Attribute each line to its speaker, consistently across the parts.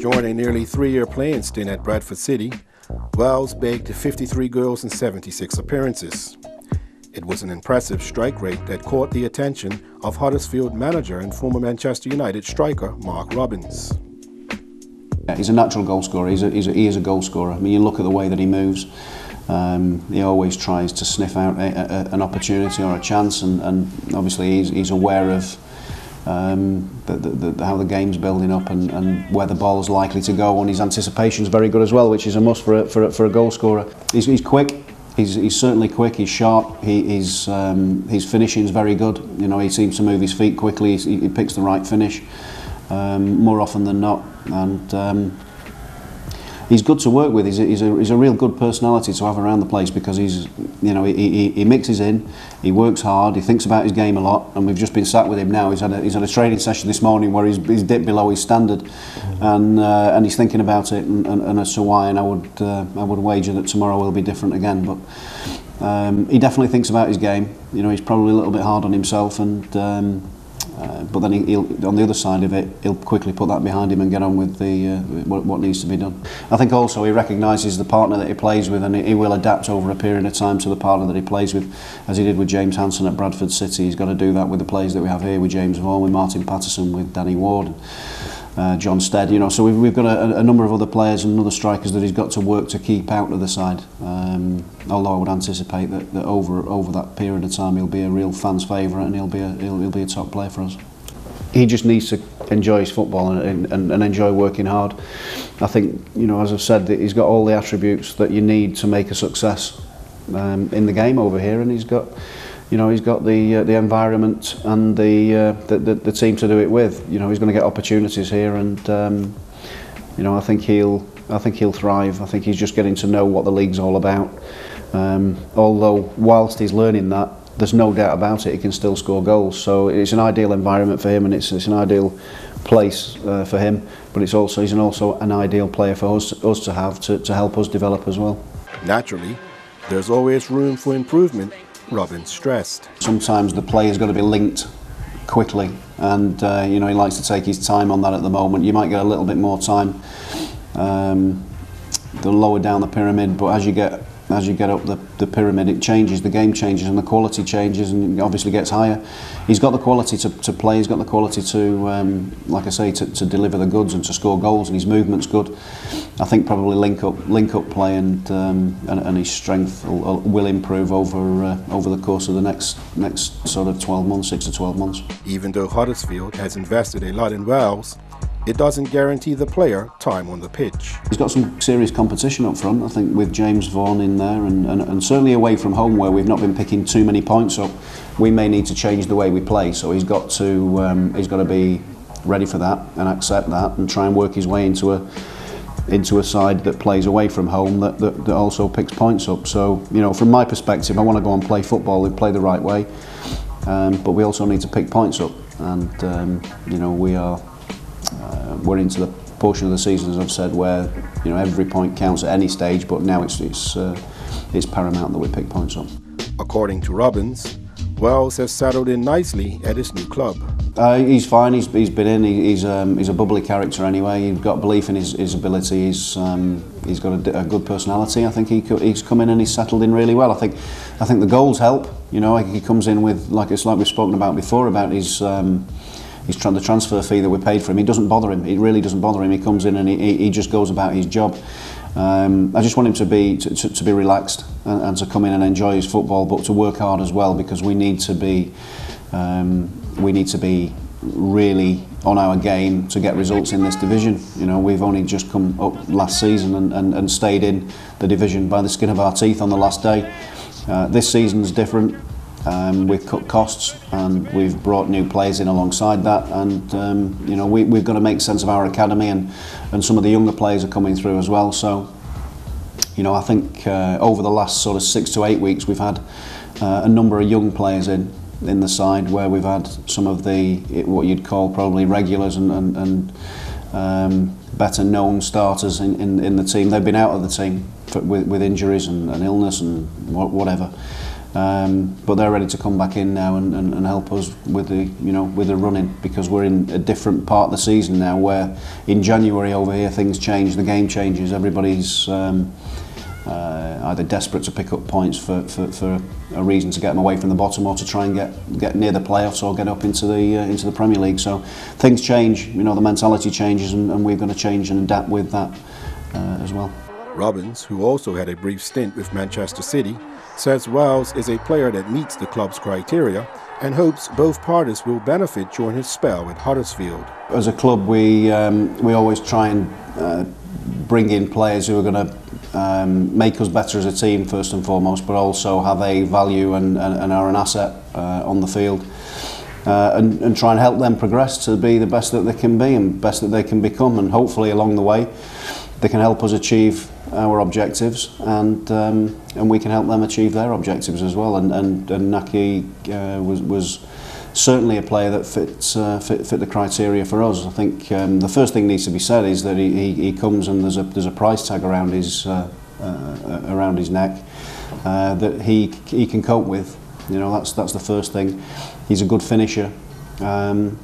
Speaker 1: During a nearly three-year playing stint at Bradford City, Wells bagged 53 goals in 76 appearances. It was an impressive strike rate that caught the attention of Huddersfield manager and former Manchester United striker Mark Robins.
Speaker 2: Yeah, he's a natural goal scorer. He's a, he's a, he is a goal scorer. I mean, you look at the way that he moves. Um, he always tries to sniff out a, a, an opportunity or a chance, and, and obviously he's, he's aware of um, the, the, the, how the game's building up and, and where the ball's likely to go. And his anticipation's very good as well, which is a must for a, for a, for a goal scorer. He's, he's quick. He's, he's certainly quick, he's sharp, he, he's, um, his finishing's very good. You know, he seems to move his feet quickly, he, he picks the right finish um, more often than not. And um, he's good to work with. He's a, he's, a, he's a real good personality to have around the place because he's, you know, he, he, he mixes in, he works hard, he thinks about his game a lot, and we've just been sat with him now. He's had a, he's had a training session this morning where he's, he's dipped below his standard, and uh, and he's thinking about it, and, and, and as to why. And I would uh, I would wager that tomorrow will be different again, but. Um, he definitely thinks about his game. You know, he's probably a little bit hard on himself, and um, Uh, but then he, on the other side of it, he'll quickly put that behind him and get on with the uh, what, what, needs to be done. I think also he recognises the partner that he plays with, and he, he, will adapt over a period of time to the partner that he plays with, as he did with James Hanson at Bradford City. He's got to do that with the players that we have here, with James Vaughan, with Martin Patterson, with Danny Ward uh, John Stead. You know, so we've, we've got a, a number of other players and other strikers that he's got to work to keep out of the side. Um, although I would anticipate that, that over over that period of time he'll be a real fans' favourite and he'll be a, he'll, he'll be a top player for us. He just needs to enjoy his football and, and, and enjoy working hard. I think, you know, as I've said, that he's got all the attributes that you need to make a success um, in the game over here and he's got you know he's got the uh, the environment and the, uh, the, the the team to do it with. You know he's going to get opportunities here, and um, you know I think he'll I think he'll thrive. I think he's just getting to know what the league's all about. Um, although whilst he's learning that, there's no doubt about it, he can still score goals. So it's an ideal environment for him, and it's, it's an ideal place uh, for him. But it's also he's an also an ideal player for us us to have to, to help us develop as well.
Speaker 1: Naturally, there's always room for improvement Robin stressed.
Speaker 2: Sometimes the player's got to be linked quickly, and uh, you know he likes to take his time on that at the moment. You might get a little bit more time um, the lower down the pyramid, but as you get as you get up the, the pyramid, it changes, the game changes, and the quality changes, and obviously gets higher. He's got the quality to, to play, he's got the quality to, um, like I say, to, to deliver the goods and to score goals, and his movement's good. I think probably link up, link up play and, um, and, and his strength will, will improve over, uh, over the course of the next, next sort of 12 months, 6 to 12 months.
Speaker 1: Even though Huddersfield has invested a lot in Wells, it doesn't guarantee the player time on the pitch.
Speaker 2: He's got some serious competition up front, I think, with James Vaughan in there, and, and, and certainly away from home where we've not been picking too many points up. We may need to change the way we play, so he's got to um, he's got to be ready for that and accept that and try and work his way into a into a side that plays away from home that, that, that also picks points up. So, you know, from my perspective, I want to go and play football and play the right way, um, but we also need to pick points up, and um, you know, we are uh, we're into the portion of the season, as I've said, where you know every point counts at any stage. But now it's it's uh, it's paramount that we pick points up.
Speaker 1: According to Robins, Wells has settled in nicely at his new club.
Speaker 2: Uh, he's fine. He's, he's been in. He's um, he's a bubbly character anyway. He's got belief in his, his ability. He's um, he's got a, a good personality. I think he he's come in and he's settled in really well. I think I think the goals help. You know, he comes in with like it's like we've spoken about before about his. Um, he's the transfer fee that we paid for him. He doesn't bother him. It really doesn't bother him. He comes in and he, he just goes about his job. Um, I just want him to be to, to, to be relaxed and, and to come in and enjoy his football, but to work hard as well because we need to be um, we need to be really on our game to get results in this division. You know, we've only just come up last season and, and, and stayed in the division by the skin of our teeth on the last day. Uh, this season's different. Um, we've cut costs and we've brought new players in alongside that and um, you know we, we've got to make sense of our academy and, and some of the younger players are coming through as well so you know I think uh, over the last sort of six to eight weeks we've had uh, a number of young players in in the side where we've had some of the what you'd call probably regulars and, and, and um, better known starters in, in, in the team. They've been out of the team for, with, with injuries and, and illness and whatever. Um, but they're ready to come back in now and, and, and help us with the you know with the running because we're in a different part of the season now where in January over here things change the game changes everybody's um, uh, either desperate to pick up points for, for, for a reason to get them away from the bottom or to try and get get near the playoffs or get up into the uh, into the Premier League. So things change you know the mentality changes and, and we're going to change and adapt with that uh, as well.
Speaker 1: Robins who also had a brief stint with Manchester City says Wells is a player that meets the club's criteria and hopes both parties will benefit during his spell with Huddersfield.
Speaker 2: As a club, we um, we always try and uh, bring in players who are going to um, make us better as a team first and foremost, but also have a value and, and, and are an asset uh, on the field. Uh, and, and try and help them progress to be the best that they can be and best that they can become and hopefully along the way they can help us achieve our objectives and um, and we can help them achieve their objectives as well. And and, and Nahki uh, was was certainly a player that fits uh, fit, fit the criteria for us. I think um, the first thing needs to be said is that he, he, he comes and there's a there's a price tag around his uh, uh, around his neck uh, that he he can cope with. You know that's that's the first thing. He's a good finisher um,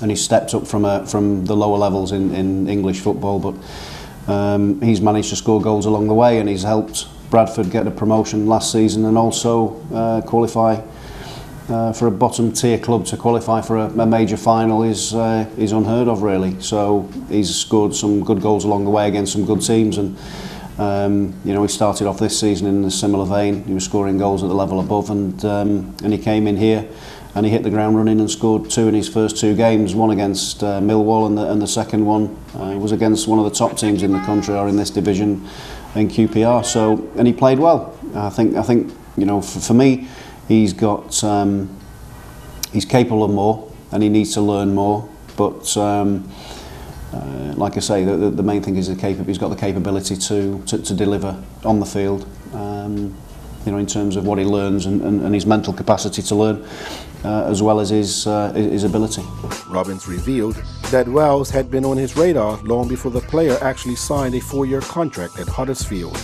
Speaker 2: and he stepped up from a, from the lower levels in, in English football but Um, he's managed to score goals along the way and he's helped Bradford get a promotion last season and also uh, qualify uh, for a bottom tier club to qualify for a, a major final is uh, is unheard of really. So he's scored some good goals along the way against some good teams and um, you know he started off this season in a similar vein. He was scoring goals at the level above and um, and he came in here and he hit the ground running and scored two in his first two games, one against uh, Millwall and the, and the second one uh, was against one of the top teams in the country or in this division in QPR. So and he played well. I think I think you know for, for me he's got um, he's capable of more and he needs to learn more. But um, uh, like I say, the, the, the main thing is the cap- he's got the capability to, to, to deliver on the field. Um, you know, in terms of what he learns and, and, and his mental capacity to learn. Uh, as well as his, uh, his ability.
Speaker 1: Robins revealed that Wells had been on his radar long before the player actually signed a four-year contract at Huddersfield.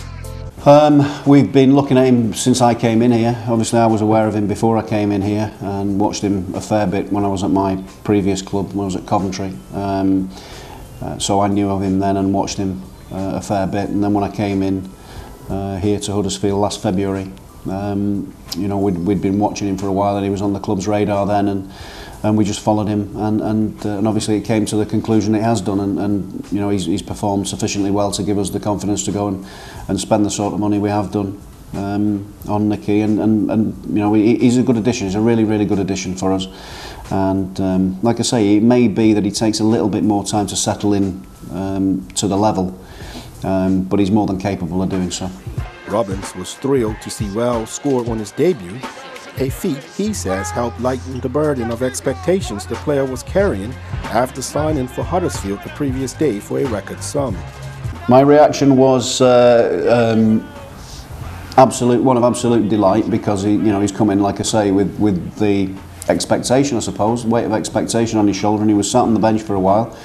Speaker 2: Um, we've been looking at him since I came in here. Obviously, I was aware of him before I came in here and watched him a fair bit when I was at my previous club, when I was at Coventry. Um, uh, so I knew of him then and watched him uh, a fair bit. And then when I came in uh, here to Huddersfield last February, Um, you know, we'd, we'd been watching him for a while and he was on the club's radar then and and we just followed him and and, uh, and obviously it came to the conclusion it has done and, and you know he's, he's performed sufficiently well to give us the confidence to go and, and spend the sort of money we have done um, on Nicky and, and, and you know he, he's a good addition he's a really really good addition for us and um, like I say it may be that he takes a little bit more time to settle in um, to the level um, but he's more than capable of doing so.
Speaker 1: Robins was thrilled to see Wells score on his debut, a feat he says helped lighten the burden of expectations the player was carrying after signing for Huddersfield the previous day for a record sum.
Speaker 2: My reaction was uh, um, absolute one of absolute delight because he, you know, he's come in, like I say, with with the expectation, I suppose, weight of expectation on his shoulder, and he was sat on the bench for a while.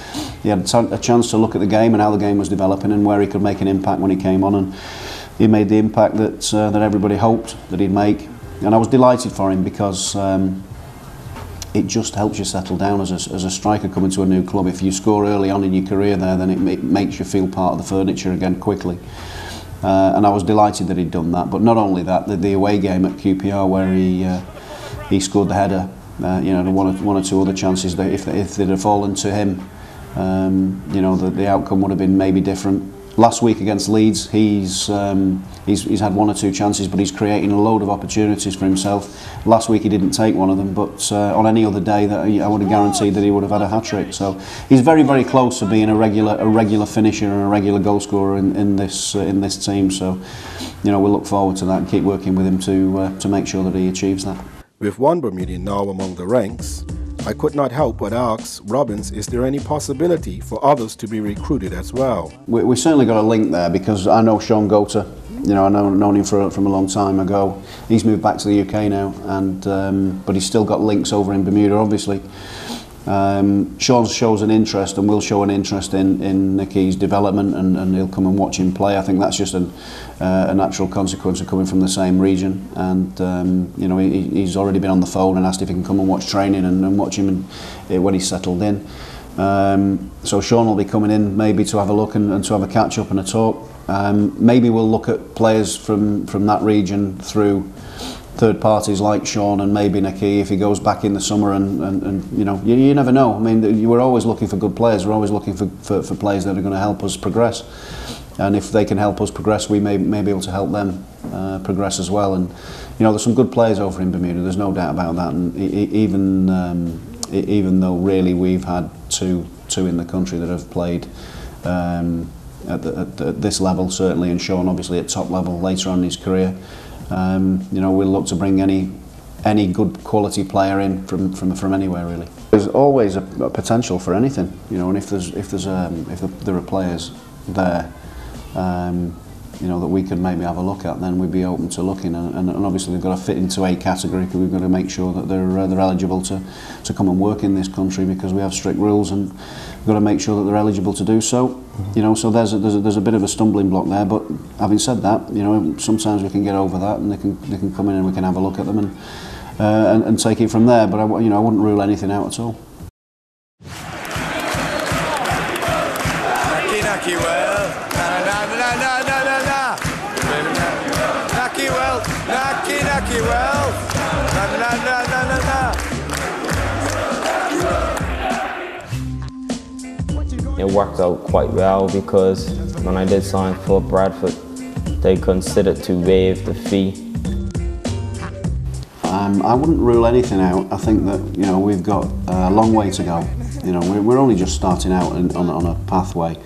Speaker 2: He had a chance to look at the game and how the game was developing and where he could make an impact when he came on. And he made the impact that uh, that everybody hoped that he'd make, and I was delighted for him because um, it just helps you settle down as a, as a striker coming to a new club. If you score early on in your career there, then it, it makes you feel part of the furniture again quickly. Uh, and I was delighted that he'd done that. But not only that, the, the away game at QPR where he uh, he scored the header, uh, you know, the one or, one or two other chances that if if they'd have fallen to him, um, you know, the, the outcome would have been maybe different. Last week against Leeds, he's, um, he's, he's had one or two chances, but he's creating a load of opportunities for himself. Last week he didn't take one of them, but uh, on any other day, that I would have guaranteed that he would have had a hat trick. So he's very, very close to being a regular, a regular finisher and a regular goal scorer in, in this uh, in this team. So, you know, we'll look forward to that and keep working with him to uh, to make sure that he achieves that.
Speaker 1: With one Bermudian now among the ranks, I could not help but ask Robins, is there any possibility for others to be recruited as well?
Speaker 2: We, we certainly got a link there because I know Shaun Goater you know, I know known him for, from a long time ago. He's moved back to the UK now, and um, but he's still got links over in Bermuda, obviously. Um, Sean shows an interest and will show an interest in, in Nicky's development and, and he'll come and watch him play. I think that's just an, uh, a natural consequence of coming from the same region. And, um, you know, he, he's already been on the phone and asked if he can come and watch training and, and watch him and, uh, when he's settled in. Um, so Sean will be coming in maybe to have a look and, and to have a catch up and a talk. Um, maybe we'll look at players from, from that region through third parties like Shaun and maybe Nicky if he goes back in the summer and, and, and you know you, you never know. I mean you we're always looking for good players. We're always looking for, for, for players that are going to help us progress. And if they can help us progress we may, may be able to help them uh, progress as well. And you know there's some good players over in Bermuda there's no doubt about that. And even um, even though really we've had two two in the country that have played um, at, the, at, the, at this level certainly and Shaun obviously at top level later on in his career um, you know, we'll look to bring any any good quality player in from from from anywhere really. There's always a, a potential for anything, you know, and if there's if there's um, if the, there are players there um, you know, that we can maybe have a look at, then we'd be open to looking. And, and, and obviously they've got to fit into a category because we've got to make sure that they're uh, they're eligible to to come and work in this country because we have strict rules and we've got to make sure that they're eligible to do so. You know, so there's a, there's a, there's a bit of a stumbling block there. But having said that, you know, sometimes we can get over that and they can they can come in and we can have a look at them and uh, and, and take it from there. But I, you know, I wouldn't rule anything out at all.
Speaker 3: Nahki
Speaker 4: Nahki Worked out quite well because when I did sign for Bradford, they considered to waive the fee.
Speaker 2: Um, I wouldn't rule anything out. I think that you know we've got a long way to go. You know, we're, only just starting out on a pathway.